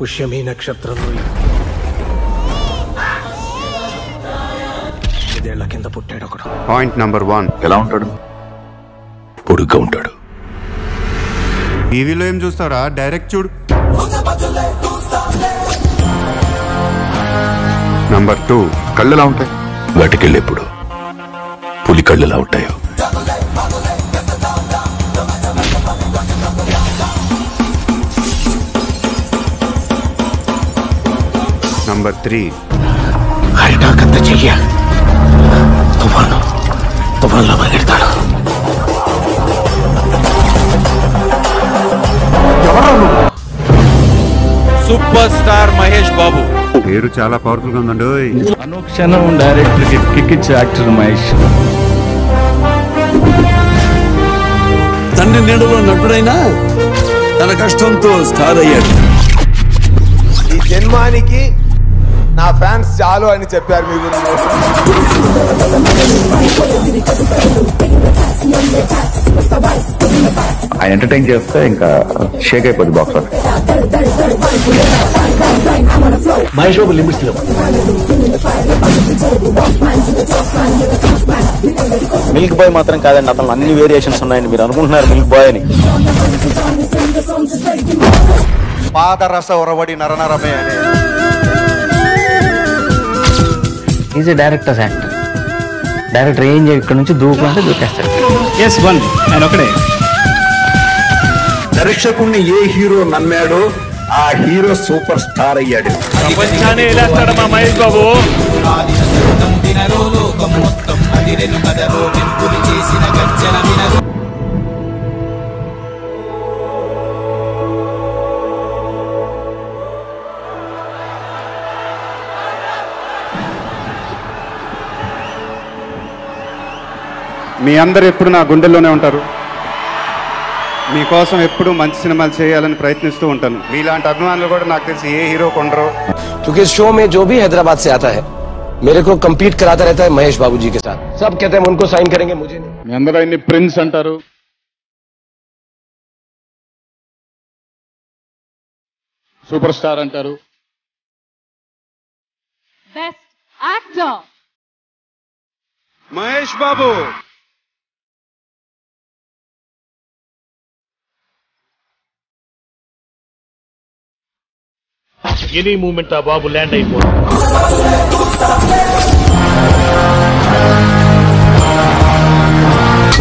పుష్యమి నక్షత్రంలో ఐదేళ్ళ కింద పుట్టాడు ఒకడు. పాయింట్ నంబర్ వన్ ఎలా ఉంటాడు? పొడుగ్గా ఉంటాడు. టీవీలో ఏం చూస్తారా? డైరెక్ట్ చూడు. నంబర్ టూ కళ్ళు ఎలా ఉంటాయి? వేటకెళ్ళేప్పుడు పులి కళ్ళు ఎలా ఉంటాయో. Number three. హరిటాకంత చెయ్య. తుఫాను తుఫాన్లో పరిగెడతాడు సూపర్ స్టార్ మహేష్ బాబు. పేరు చాలా పవర్ఫుల్గా ఉందండి. అనుక్షణం డైరెక్టర్కి కిక్ ఇచ్చే యాక్టర్ మహేష్. తండ్రి నీడలో నటుడైనా తన కష్టంతో స్టార్ అయ్యాడు. ఈ జన్మానికి నా ఫ్యాన్స్ చాలు అని చెప్పారు మీ గురించి. ఆయన ఎంటర్టైన్ చేస్తే ఇంకా షేక్ అయిపోద్ది బాక్స్ మహేష్ బాబు లిమిట్స్లో మిల్క్ బాయ్ మాత్రం కాదండి అతను అన్ని వేరియేషన్స్ ఉన్నాయని మీరు అనుకుంటున్నారు మిల్క్ బాయ్ అని. పాదరస ఉరవడి నరనరమే అనే. ఈజ్ డైరెక్టర్స్ యాక్టర్ డైరెక్టర్ ఏం చేయ ఇక్కడ నుంచి దూకుంటే దూకేస్తాడు ఎస్ వన్ ఆయన ఒకడే దర్శకుణ్ణి ఏ హీరో నమ్మాడో ఆ హీరో సూపర్ స్టార్ అయ్యాడు. ప్రపంచాన్ని వెళ్ళేస్తాడు మా మహేష్ బాబు. మీ అందరు ఎప్పుడు నా గుండెల్లోనే ఉంటారు మీకోసం ఎప్పుడు మంచి సినిమాలు చేయాలని ప్రయత్నిస్తూ ఉంటాను మీలాంటి అభిమానులు కూడా నాకు తెలిసి ఏ హీరో కొండరు क्योंकि इस शो में जो भी हैदराबाद से आता है मेरे को compete कराता रहता है महेश बाबू जी के साथ सब कहते हैं हम उनको साइन करेंगे मुझे नहीं మీ అందరూ ఆయన్ని ప్రిన్స్ అంటారు సూపర్ స్టార్ అంటారు Best actor. Mahesh Babu Any moment ఆ బాబు ల్యాండ్ అయిపో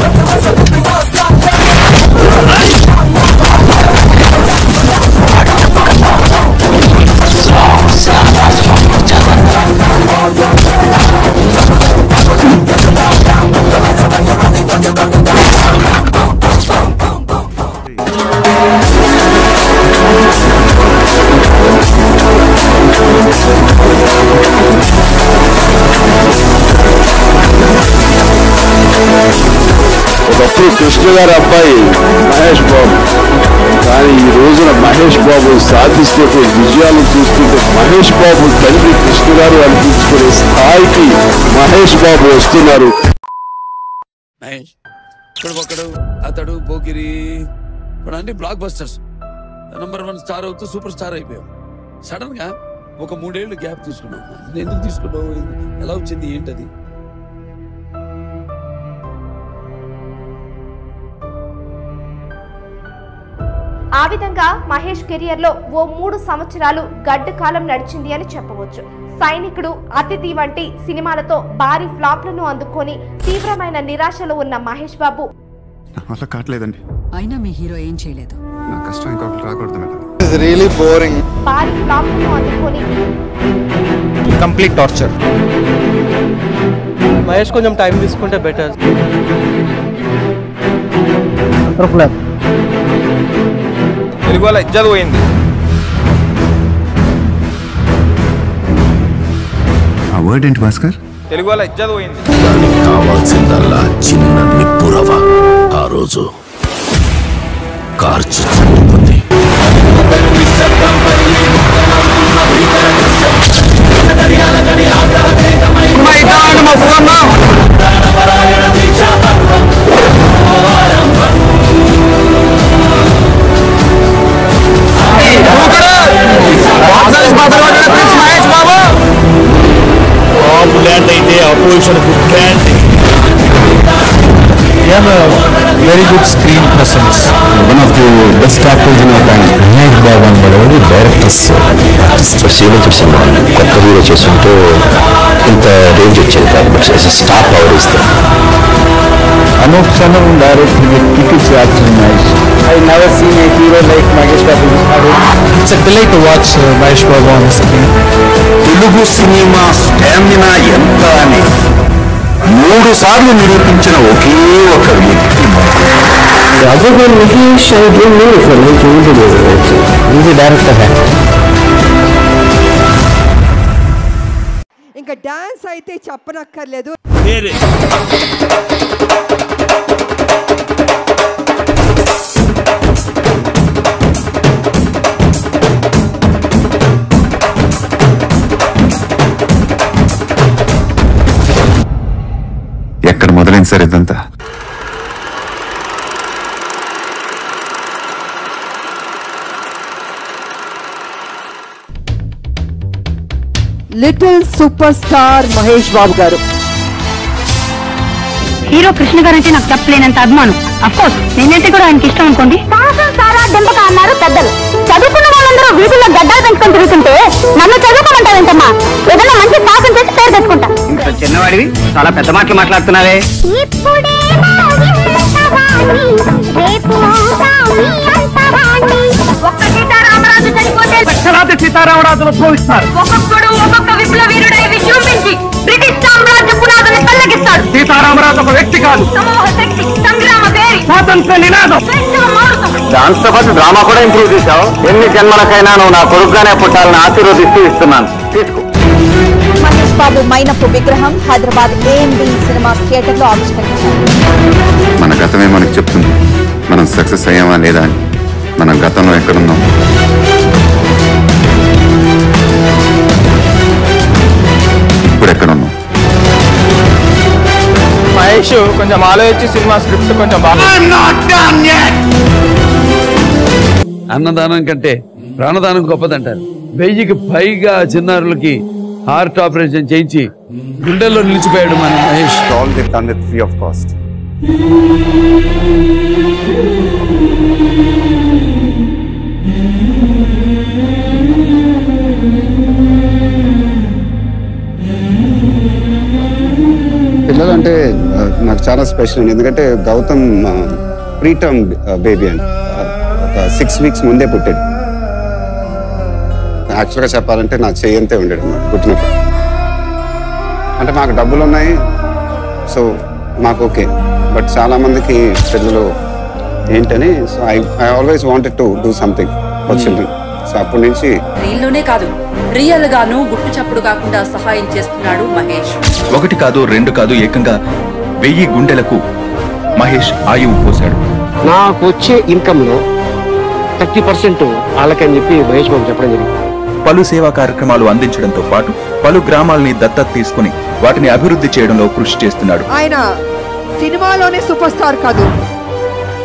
ఒకప్పుడు కృష్ణ గారి అబ్బాయి మహేష్ బాబు. కానీ ఈ రోజున మహేష్ బాబు సాధిస్తే విజయాలు చూస్తుంటే మహేష్ బాబు తండ్రి కృష్ణ గారు అనిపించుకునే స్థాయికి మహేష్ బాబు వస్తున్నారు. మహేష్ ఒకడు అతడు పోకిరి ఇప్పుడు అన్ని black busters number one star అవుతూ సూపర్ స్టార్ అయిపోయావు సడన్గా ఒక మూడేళ్ళు గ్యాప్ తీసుకున్నావు నేను ఎందుకు తీసుకున్నావు? ఎలా వచ్చింది? ఏంటది? ఆ విధంగా మహేష్ కెరియర్లో ఓ మూడు సంవత్సరాలు గడ్డు కాలం నడిచింది అని చెప్పవచ్చు. సైనికుడు అతిథి వంటి సినిమాలతో భారీ ఫ్లాప్లను అందుకొని తీవ్రమైన నిరాశలో ఉన్న మహేష్ బాబు కావట్లేదండి అయినా మీ హీరో ఏం చేయలేదు. నా కష్టం ఇంకొకటి రాకూడదు మేడం. రియలీ బోరింగ్ భారీ ఫ్లాప్లను అందుకొని కంప్లీట్ టార్చర్ మహేష్ కొంచెం టైం తీసుకుంటే బెటర్ తెలుగు వాళ్ళ ఇజ్జత్ పోయింది. ఆ వర్డ్ ఏంటి భాస్కర్? తెలుగు వాళ్ళ ఇజ్జత్ పోయింది. దానికి కావాల్సిందల్లా చిన్న నిప్పురవ ఆ రోజు కార్చి best actors Mahesh Babu directors Srimanthudu cinema కొత్త హీరో చేస్తుంటే ఇంత రేంజ్ వచ్చేది కాదు బట్ స్టార్ పవర్ ఇస్తే అనుక్షణం direct tickets action I never seen a hero like Mahesh Babu it's a delight watch Mahesh Babu screen Telugu cinema stamina ఎంత అని మూడు సార్లు నిరూపించిన ఒకే ఒక వ్యక్తి. Other than Mahesh, I don't know if I'm going to do it. He's a director actor. ఇంకా dance అయితే చెప్పనక్కర్లేదు వేరే little super star Mahesh Babu గారు. హీరో కృష్ణ గారు అంటే నాకు చెప్పలేనంత అభిమానం. అఫ్కోర్స్ నేనంటే కూడా ఆయనకి ఇష్టం అనుకోండి. సాహసం సారా దెంపక అన్నారు పెద్దలు. చదువుకున్న వాళ్ళందరూ వీధుల్లో గడ్డాలు పెంచుకొని తిరుగుతుంటే నన్ను చదువుకోమంటావేంటమ్మా? ఏదైనా మంచి సాహసం చేసి పేరు తెచ్చుకుంటా. ఇంత చిన్నవాడివి చాలా పెద్ద మాటలు మాట్లాడుతున్నావే. ఒక్క సీతారామరాజులు పోయిస్తున్నారు ఒక్కొక్కడు ఒక్కొక్క విప్లవ వీరుడై విజృంభించి బ్రిటిష్ సామ్రాజ్య పునాదుని తొలగిస్తాడు సీతారామరాజు ఒక వ్యక్తి కాదు. సమూహ శక్తి సంగ్రామ పేరి. స్వాతంత్ర నినాదం. దాంతో పాటు డ్రామా కూడా ఇంప్రూవ్ చేశావు. ఎన్ని జన్మలకైనా నువ్వు నా కొడుకుగానే పుట్టాలని ఆశీర్వదిస్తూ ఇస్తున్నాను. తీసుకో. మహేష్ బాబు మైనపు విగ్రహం హైదరాబాద్ ఏఎంబి సినిమా థియేటర్లో ఆవిష్కరించారు. మన గతమే మనకు చెప్తుంది. మనం సక్సెస్ అయ్యామా లేదా అని. మనం గతంలో ఎక్కడున్నాం? మహేష్ కొంచెం ఆలోచించి సినిమా స్క్రిప్ట్ కొంచెం బాగా అన్నదానం కంటే ప్రాణదానం గొప్పదంటారు. వెయ్యికి పైగా చిన్నారులకి హార్ట్ ఆపరేషన్ చేయించి గుండెల్లో నిలిచిపోయాడు మన Mahesh. All the done with free of cost పిల్లలు అంటే నాకు చాలా స్పెషల్ అండి. ఎందుకంటే గౌతమ్ ప్రీటర్మ్ బేబీ అండి. ఒక సిక్స్ వీక్స్ ముందే పుట్టాడు. యాక్చువల్గా చెప్పాలంటే నా చెయ్యంతే ఉండేది అన్నమాట పుట్టినప్పుడు. అంటే మాకు డబ్బులు ఉన్నాయి సో మాకు ఓకే. బట్ చాలా మందికి పిల్లలు ఏంటని so I I always wanted to do something for children. So అప్పటి నుంచి రీల్లోనే కాదు రియల్ గాను గుట్టు చప్పుడు కాకుండా సహాయం చేస్తున్నాడు మహేష్. ఒకటి కాదు రెండు కాదు ఏకంగా వెయ్యి గుండెలకు మహేష్ ఆయువు పోశాడు. నాకు వచ్చే ఇన్కమ్లో థర్టీ పర్సెంట్ వాళ్ళకని చెప్పి మహేష్ బాబు చెప్పడం జరిగింది. పలు సేవా కార్యక్రమాలు అందించడంతో పాటు పలు గ్రామాల్ని దత్తత తీసుకుని వాటిని అభివృద్ధి చేయడంలో కృషి చేస్తున్నాడు. ఆయన సినిమాలోనే సూపర్ స్టార్ కాదు.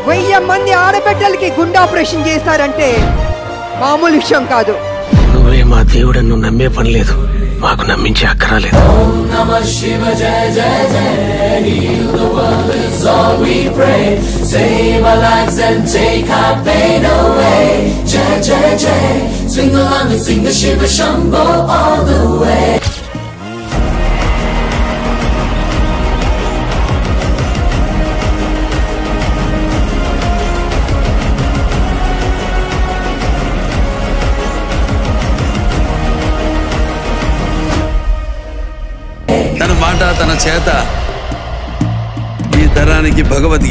వెయ్యి మంది ఆడబిడ్డలకి గుండె ఆపరేషన్ చేశారంటే మామూలు విషయం కాదు. నువ్వే మా దేవుడని నువ్వు నమ్మే పని లేదు. మాకు నమ్మించే అక్కరాలేదు తన మాట తన చేత ఈ తరానికి భగవద్గీత